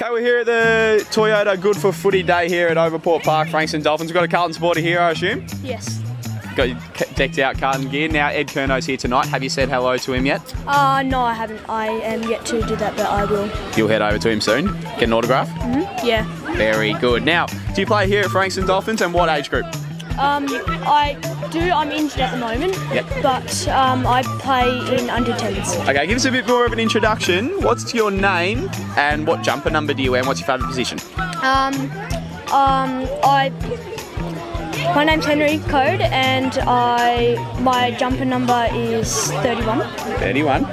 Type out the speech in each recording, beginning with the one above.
Okay, we're here at the Toyota Good for Footy Day here at Overport Park, Frankston Dolphins. We've got a Carlton supporter here, I assume. Yes. Got your decked out Carlton gear. Now, Ed Curnow's here tonight. Have you said hello to him yet? Uh, no, I haven't. I am yet to do that, but I will. You'll head over to him soon. Get an autograph. Mhm. Yeah. Very good. Now, do you play here at Frankston Dolphins and what age group? Um, I do. I'm injured at the moment. Yep. But um, I play in under 10s. Okay, give us a bit more of an introduction. What's your name and what jumper number do you wear and what's your favourite position? Um, um, I. My name's Henry Code, and I my jumper number is 31. 31.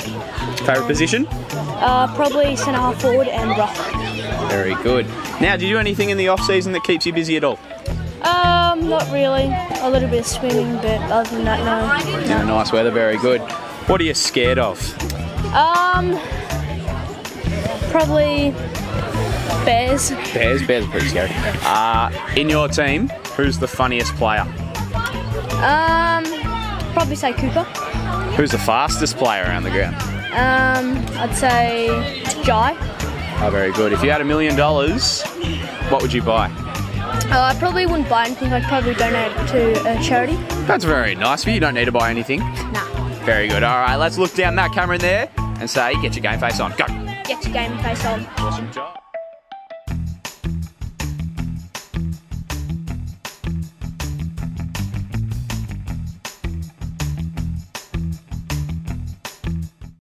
Favourite position? Uh, probably centre half forward and rock. Very good. Now, do you do anything in the off season that keeps you busy at all? Um, not really. A little bit of swimming, but other than that, no. Yeah, nice weather, very good. What are you scared of? Um, probably bears. Bears, bears are pretty scary. Uh, in your team, who's the funniest player? Um, probably say Cooper. Who's the fastest player around the ground? Um, I'd say Jai. Oh, very good. If you had a million dollars, what would you buy? Uh, I probably wouldn't buy anything. I'd probably donate to a charity. That's very nice of you. You don't need to buy anything. Nah. Very good. All right, let's look down that camera in there and say, get your game face on. Go. Get your game face on. Awesome job.